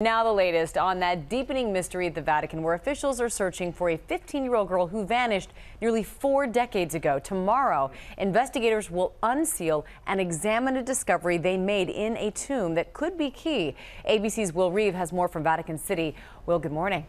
Now the latest on that deepening mystery at the Vatican where officials are searching for a 15-year-old girl who vanished nearly four decades ago. Tomorrow, investigators will unseal and examine a discovery they made in a tomb that could be key. ABC's Will Reeve has more from Vatican City. Will, good morning.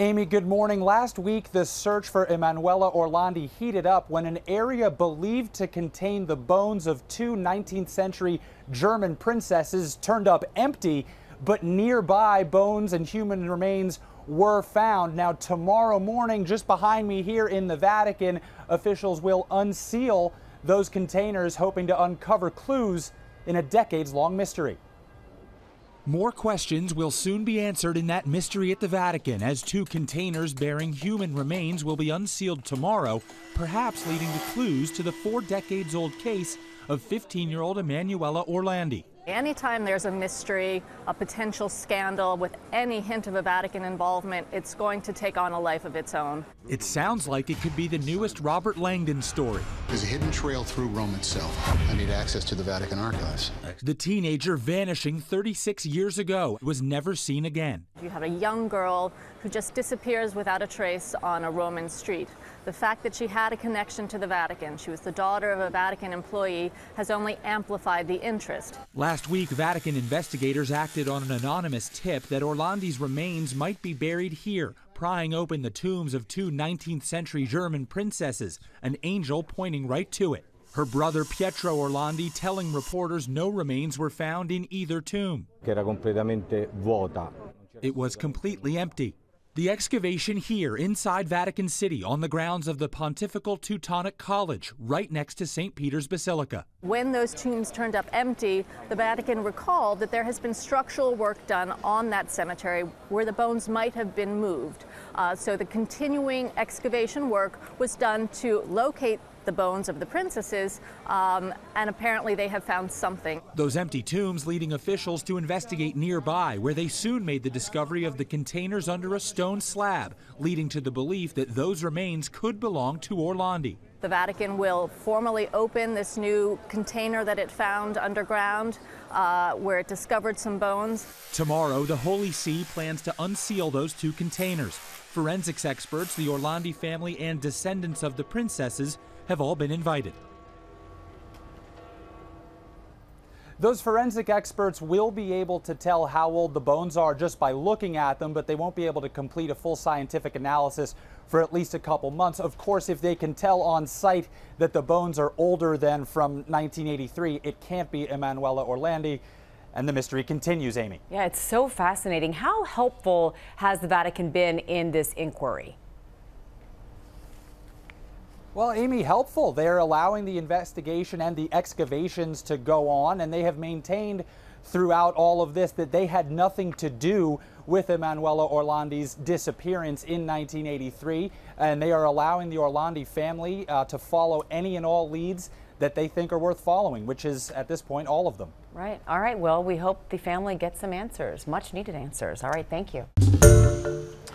Amy, good morning. Last week, the search for Emanuela Orlandi heated up when an area believed to contain the bones of two 19th century German princesses turned up empty, but nearby bones and human remains were found. Now, tomorrow morning, just behind me here in the Vatican, officials will unseal those containers, hoping to uncover clues in a decades long mystery. More questions will soon be answered in that mystery at the Vatican as two containers bearing human remains will be unsealed tomorrow, perhaps leading to clues to the four decades old case of 15 year old Emanuela Orlandi. Anytime there's a mystery, a potential scandal with any hint of a Vatican involvement, it's going to take on a life of its own. It sounds like it could be the newest Robert Langdon story. There's a hidden trail through Rome itself. I need access to the Vatican archives. The teenager vanishing 36 years ago was never seen again. You have a young girl who just disappears without a trace on a Roman street. The fact that she had a connection to the Vatican, she was the daughter of a Vatican employee, has only amplified the interest. Last week, Vatican investigators acted on an anonymous tip that Orlandi's remains might be buried here, prying open the tombs of two 19th century German princesses, an angel pointing right to it. Her brother Pietro Orlandi telling reporters no remains were found in either tomb. It was completely empty. The excavation here inside Vatican City on the grounds of the Pontifical Teutonic College, right next to St. Peter's Basilica. When those tombs turned up empty, the Vatican recalled that there has been structural work done on that cemetery where the bones might have been moved. Uh, so the continuing excavation work was done to locate the bones of the princesses, um, and apparently they have found something. Those empty tombs leading officials to investigate nearby, where they soon made the discovery of the containers under a stone slab, leading to the belief that those remains could belong to Orlandi. The Vatican will formally open this new container that it found underground uh, where it discovered some bones. Tomorrow, the Holy See plans to unseal those two containers. Forensics experts, the Orlandi family, and descendants of the princesses have all been invited. Those forensic experts will be able to tell how old the bones are just by looking at them, but they won't be able to complete a full scientific analysis for at least a couple months. Of course, if they can tell on site that the bones are older than from 1983, it can't be Emanuela Orlandi. And the mystery continues, Amy. Yeah, it's so fascinating. How helpful has the Vatican been in this inquiry? Well, Amy, helpful. They're allowing the investigation and the excavations to go on, and they have maintained throughout all of this that they had nothing to do with Emanuela Orlandi's disappearance in 1983, and they are allowing the Orlandi family uh, to follow any and all leads that they think are worth following, which is at this point all of them. Right. All right. Well, we hope the family gets some answers, much needed answers. All right. Thank you.